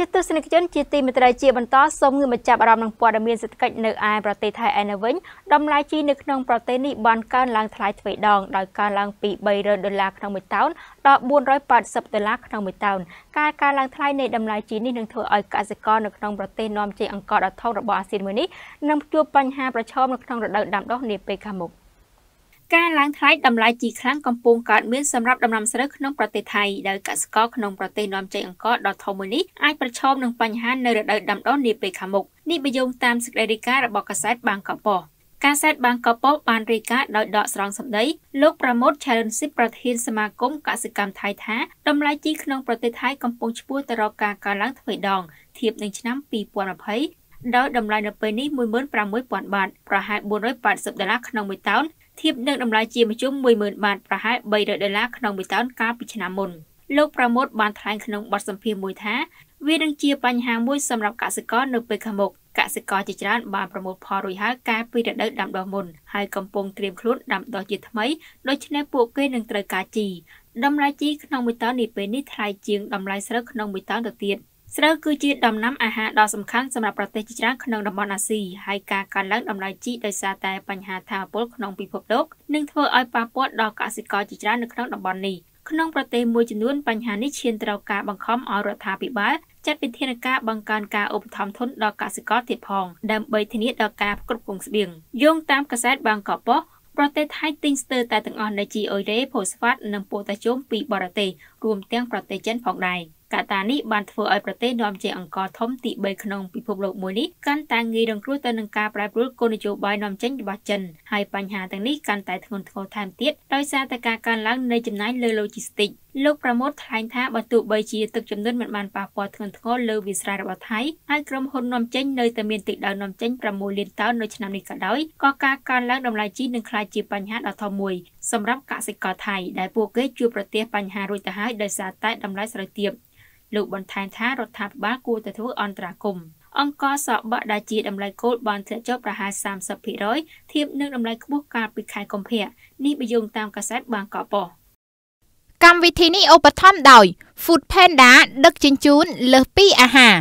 ចិត្តទស្សនិកជនជាទីមេត្រីជាបន្តសូមងើបមកចាប់អារម្មណ៍នឹងព័ត៌មានសេដ្ឋកិច្ចនៅឯប្រទេសថៃឯនៅវិញតម្លៃជីនៅក្នុងប្រទេសនេះបានកើនឡើងថ្លៃទ្វេដងដោយកើនឡើងពី300ដុល្លារក្នុងមួយតោនដល់480ដុល្លារក្នុងមួយតោនការកើនឡើងថ្លៃនៃតម្លៃជីនេះនឹងធ្វើឲ្យកសិករនៅក្នុងប្រទេសនាំចេញអង្ករដ៏ធំរបស់អាស៊ានមួយនេះនឹងជួបបញ្ហាប្រឈមនៅក្នុងរដូវដាំដុះនាពេលខាងមុខ។ ការឡើងថ្លៃតម្លៃជីខ្លាំងកំពុងកើតមានសម្រាប់ដំណាំស្រូវក្នុងប្រទេសថៃដោយកសិករក្នុងប្រទេសនាំចេញអង្ករដ៏ធំមួយនេះអាចប្រឈមនឹងបញ្ហានៅរដូវដាំដុះនាពេលខាងមុខនេះបញ្យងតាមសេចក្តីរាយការណ៍របស់កាសែតបាងកប៉ុស្តិ៍កាសែតបាងកប៉ុស្តិ៍បានរាយការណ៍ដោយដកស្រង់សម្ដីលោកប្រមោទឆារនស៊ីប្រធានសមាគមកសិកម្មថៃថាតម្លៃជីក្នុងប្រទេសថៃកំពុងឆ្ពោះទៅរកការកើនឡើងទ្វេដងធៀបនឹងឆ្នាំ2020ដោយតម្លៃនៅពេលនេះ16000បាតប្រហែល480ដុល្លារក្នុងមួយតោន ធៀបនឹងតម្លៃជាមធ្យម10000បាតប្រហែល300ដុល្លារក្នុងមួយតោនកាលពីឆ្នាំមុនលោកប្រមោទបានថ្លែងក្នុងបទសម្ភាសន៍មួយថាវានឹងជាបញ្ហាមួយសម្រាប់កសិករនៅពេលខាងមុខកសិករជាច្រើនបានប្រមូលផលរួចហើយកាលពីរដូវដាំដុះមុនហើយកំពុងត្រៀមខ្លួនដាំដុះជាថ្មីដូច្នេះពួកគេនឹងត្រូវការជីតម្លៃជីក្នុងមួយតោននេះពេលនេះថ្លៃជាងតម្លៃស្រូវក្នុងមួយតោនទៅទៀត។ ស្រូវគឺជាដំណាំអាហារដ៏សំខាន់សម្រាប់ប្រទេសជាច្រើនក្នុងតំបន់អាស៊ីហើយការកើនឡើងតម្លៃជីដោយសារតែបញ្ហាថាមពលក្នុងពិភពលោកនឹងធ្វើឲ្យប៉ះពាល់ដល់កសិករជាច្រើននៅក្នុងតំបន់នេះក្នុងប្រទេសមួយចំនួនបញ្ហានេះឈានទៅរកការបង្ខំឲ្យរដ្ឋាភិបាលចាត់វិធានការបង្កើនការឧបត្ថម្ភធនដល់កសិករទៀតផងដើម្បីធានាដល់ការគ្រប់គ្រងស្បៀងយោងតាមកាសែតបាងកកប៉ុស្តិ៍ប្រទេសថៃទិញស្ទើរតែទាំងអស់នៃជីអុយរ៉េផូស្វាត និងប៉ូតាស្យូមពីបរទេសរួមទាំងប្រទេសចិនផងដែរ កត្តានេះបានធ្វើឲ្យប្រទេសនាំចេញអង្ករធំទី3ក្នុងពិភពលោកមួយនេះកាន់តែងាយរងគ្រោះទៅនឹងការប្រែប្រួលគោលនយោបាយនាំចេញរបស់ចិនហើយបញ្ហាទាំងនេះកាន់តែធ្ងន់ធ្ងរថែមទៀតដោយសារតែការកើនឡើងនៃចំណាយលើ logistics លោកប្រមោទថ្លែងថាបើទោះបីជាទឹកចំនួនមិនបានប៉ះពាល់ធ្ងន់ធ្ងរលើវិស័យរបស់ថៃហើយក្រុមហ៊ុននាំចេញនៅតែមានទិសដៅនាំចេញ6លានតោននៅឆ្នាំនេះក៏ដោយក៏ការកើនឡើងតម្លៃជីនឹងក្លាយជាបញ្ហាដ៏ធំមួយសម្រាប់កសិករថៃដែលពួកគេជួបប្រទះបញ្ហារួចទៅហើយដោយសារតែតម្លៃស្រូវទាបលោកបន្ថែមថារដ្ឋាភិបាលគួរតែធ្វើអន្តរាគមន៍អង្គសបកដែលជាតម្លៃគោលបានធ្លាក់ចុះប្រហែល30%ធៀបនឹងតម្លៃខ្ពស់កាលពីខែកុម្ភៈនេះបញ្យងតាមកាសែតបាងកកប៉ុស្តិ៍ កម្មវិធីនេះឧបត្ថម្ភដោយ Food Panda ដឹកជញ្ជូនលើសពីអាហារ